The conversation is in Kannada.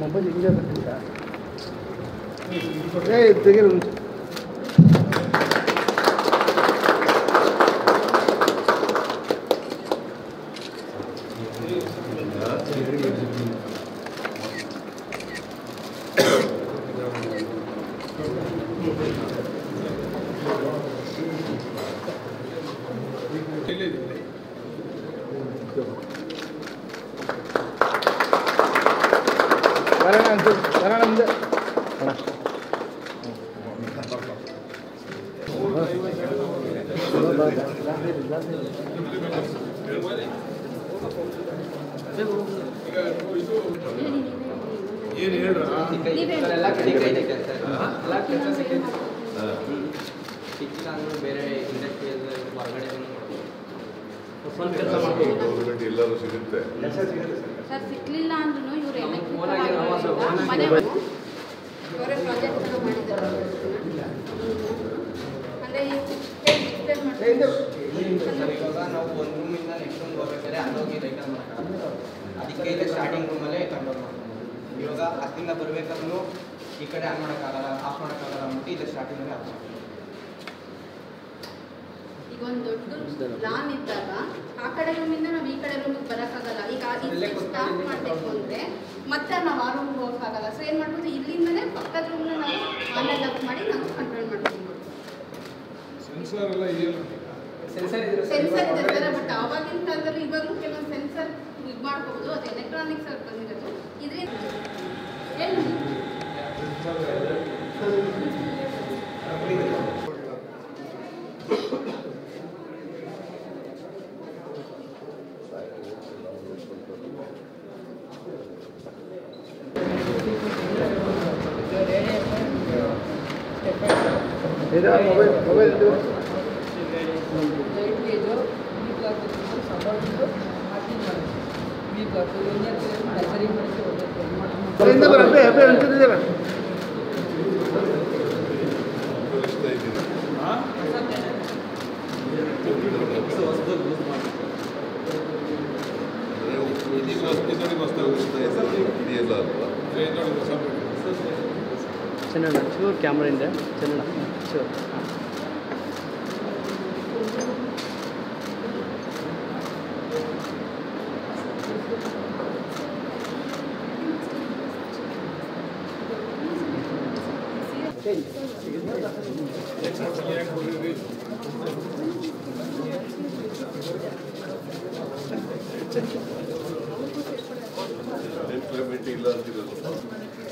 మొబైల్ ఏం చేస్తారు దగ్గర ఉంచు ಬರೋಣ ಅಂತ ಬರೋಣ ಮುಂದೆ ಏನು ಹೇಳ್ರ ಬೇರೆ ಇಂಡಸ್ಟ್ರಿಯಲ್ ಹೊರಗಡೆ ಗೌರ್ಮೆಂಟ್ ಎಲ್ಲರೂ ಸಿಗುತ್ತೆ. ಸರ್. ಅಂದ್ರೂ ಇವ್ರು ಮನೆ ಅವರೇ ಪ್ರಾಜೆಕ್ಟ್ ಎಲ್ಲ ಮಾಡಿದ್ದಾರೆ. ಅಂದರೆ ಈ ನಾವು ಒಂದು ರೂಮಿಂದ ನೆಕ್ಸ್ಟ್ ರೂಮ್ ಹೋಗ್ಬೇಕಾದ್ರೆ ಅಲ್ಲೋಗಿ ರಿಟರ್ನ್ ಅದಕ್ಕೆ ಇದೆ ಸ್ಟಾರ್ಟಿಂಗ್ ರೂಮಲ್ಲೇ ಕಂಟ್ರೋಲ್ ಮಾಡ್ಕೊಂಡು ಇವಾಗ ಅಲ್ಲಿಂದ ಬರ್ಬೇಕಾದ್ರೂ ಈ ಕಡೆ ಆನ್ ಮಾಡೋಕ್ಕಾಗಲ್ಲ ಆಫ್ ಮಾಡೋಕ್ಕಾಗಲ್ಲ ಅಂದ್ಬಿಟ್ಟು ಇದೆ ಸ್ಟಾರ್ಟಿಂಗಲ್ಲೇ ಆಫ್ ಮಾಡ್ತೀವಿ ಈಗ ಒಂದು ದೊಡ್ಡ ಲಾನ್ ಇದ್ದಾಗ ಆ ಕಡೆ ರೂಮಿಂದ ನಾವು ಈ ಕಡೆ ರೂಮಿಗೆ ಬರೋಕ್ಕಾಗಲ್ಲ. ಈಗ ಅಲ್ಲೇ ಸ್ಟಾರ್ಟ್ ಮಾಡಬೇಕು ಅಂದರೆ ಮತ್ತೆ ನಾವು ಆ ರೂಮ್ಗೆ ಹೋಗೋಕ್ಕಾಗಲ್ಲ. ಸೊ ಏನು ಮಾಡ್ಬೋದು? ಇಲ್ಲಿಂದಲೇ ಪಕ್ಕದ ರೂಮ್ನ ನಾವು ಆನ್ಲೈನ್ ಆಫ್ ಮಾಡಿ ನಾವು ಕಂಟ್ರೋಲ್ ಮಾಡ್ಬೋದು ಸೆನ್ಸಾರ್ ಎಲ್ಲ ಇದೆಯಲ್ಲ ಸೆನ್ಸರ್ ಇದ್ರೆ ಸೆನ್ಸರ್ ಇದೆ ಸರ್ ಬಟ್ ಆವಾಗಿನ ಕಾಲದಲ್ಲಿ ಇವಾಗ ಕೆಲವೊಂದು ಸೆನ್ಸರ್ ಇದು ಮಾಡ್ಬೋದು. ಅದು ಎಲೆಕ್ಟ್ರಾನಿಕ್ಸ್ ಅಲ್ಲಿ ಇದು ಮೊಬೈಲ್ ಮೊಬೈಲ್ ಇದು ಬರಿಂದ ಬರ ಅಬ್ಬೆ ಅಬ್ಬೆ ಅಂತಿದ್ದೀರ ತೋರಿಸ್ತಾ ಇದ್ದೀನಿ ಅಂದ್ರೆ ಇದೀಗ 쟤는 지금 ক্যামেরা인데 쟤는 지금 Implementing learning